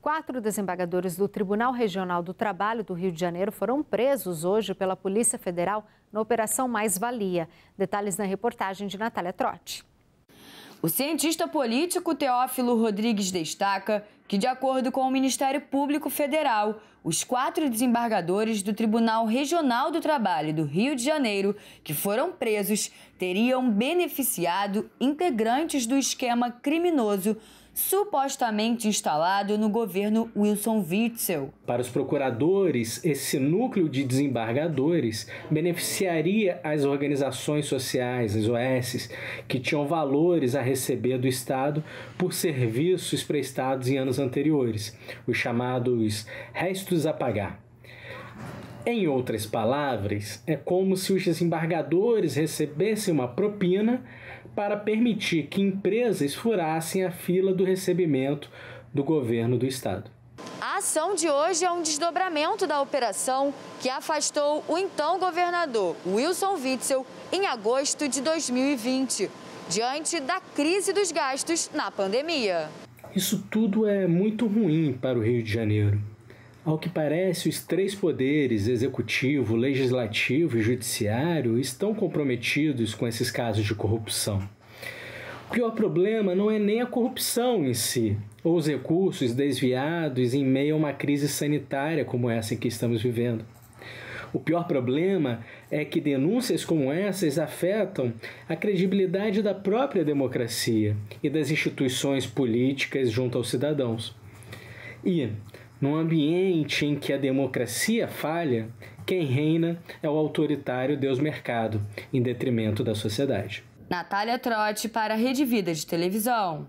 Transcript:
Quatro desembargadores do Tribunal Regional do Trabalho do Rio de Janeiro foram presos hoje pela Polícia Federal na Operação Mais Valia. Detalhes na reportagem de Natália Trotti. O cientista político Teófilo Rodrigues destaca que, de acordo com o Ministério Público Federal, os quatro desembargadores do Tribunal Regional do Trabalho do Rio de Janeiro, que foram presos, teriam beneficiado integrantes do esquema criminoso supostamente instalado no governo Wilson Witzel. Para os procuradores, esse núcleo de desembargadores beneficiaria as organizações sociais, as OS, que tinham valores a receber do Estado por serviços prestados em anos anteriores, os chamados restos a pagar. Em outras palavras, é como se os desembargadores recebessem uma propina para permitir que empresas furassem a fila do recebimento do governo do estado. A ação de hoje é um desdobramento da operação que afastou o então governador Wilson Witzel em agosto de 2020, diante da crise dos gastos na pandemia. Isso tudo é muito ruim para o Rio de Janeiro. Ao que parece, os três poderes, executivo, legislativo e judiciário, estão comprometidos com esses casos de corrupção. O pior problema não é nem a corrupção em si, ou os recursos desviados em meio a uma crise sanitária como essa em que estamos vivendo. O pior problema é que denúncias como essas afetam a credibilidade da própria democracia e das instituições políticas junto aos cidadãos. E, num ambiente em que a democracia falha, quem reina é o autoritário Deus Mercado, em detrimento da sociedade. Natália Trotti para a Rede Vida de Televisão.